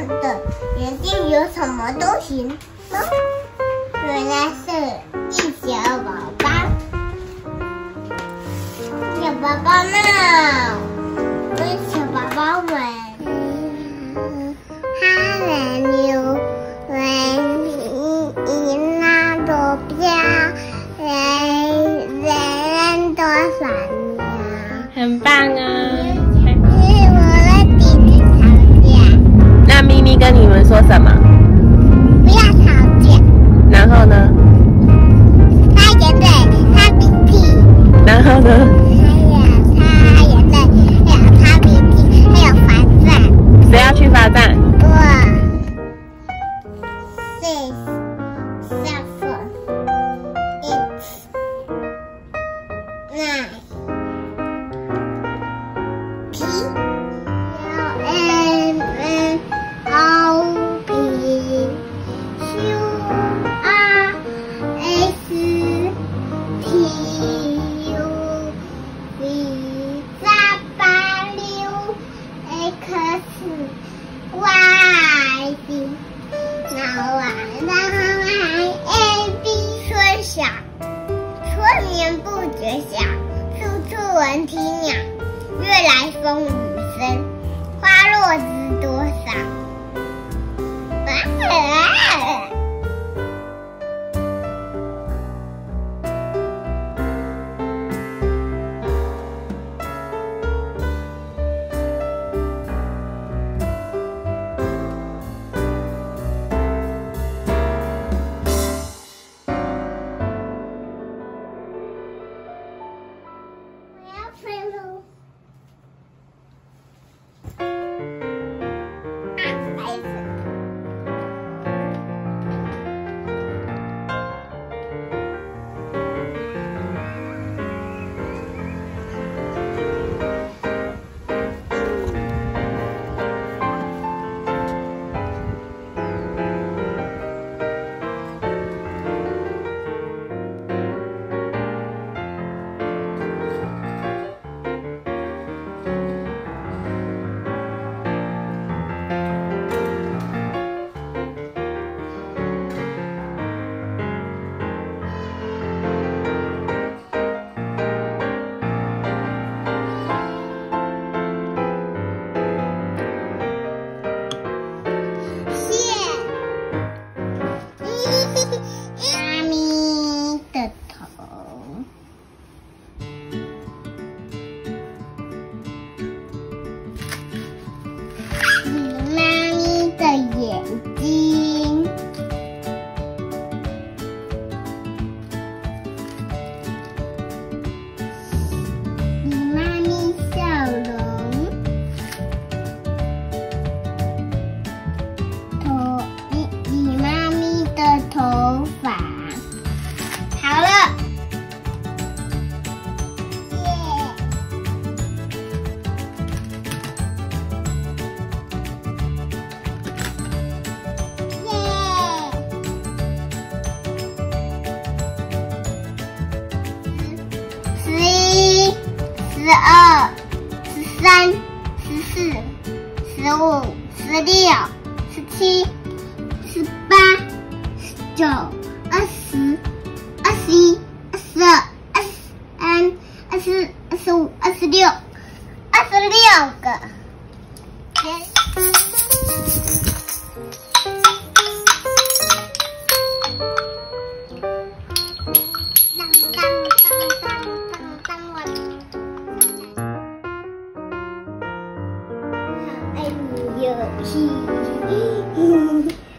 样的眼睛有什么都行呢？原来是一小宝宝，小宝宝呢？问小宝宝们，哈人牛问你那多漂亮，人多善良。很棒啊！ 跟你们说什么？不要吵架。然后呢？擦眼泪，擦鼻涕，然后呢？还有擦眼泪，还有擦鼻涕，还有罚站。谁要去罚站？我 six seven eight nine 觉晓，处处闻啼鸟。夜来风雨声，花落知多少。啊二、十三、十四、十五、十六、十七、十八、十九、二十、二十一、二十二、二十三、二十、二十五、二十六、二十六个。Mm-hmm.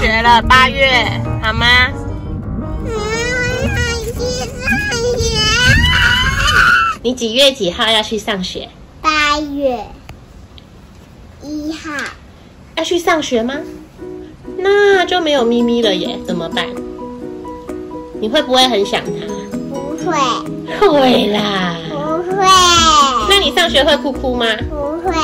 学了，八月好吗？你几月几号要去上学？八月一号。要去上学吗？那就没有咪咪了耶，怎么办？你会不会很想他？不会。会啦。不会。那你上学会哭哭吗？不会。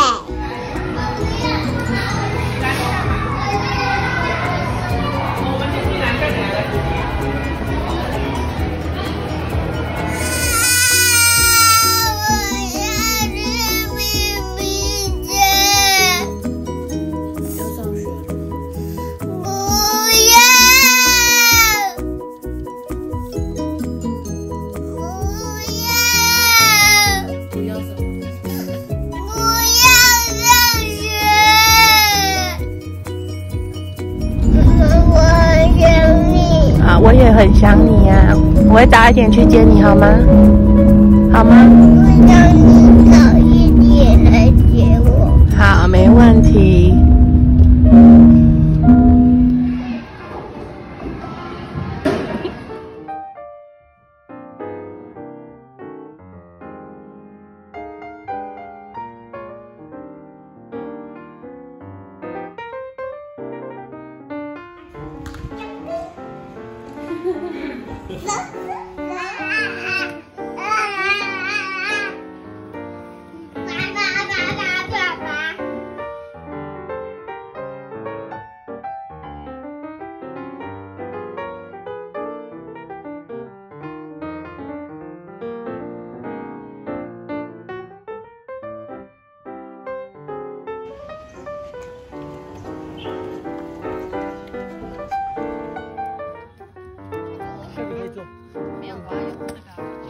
很想你呀，我会早一点去接你，好吗？好吗？了没有吧？有那个。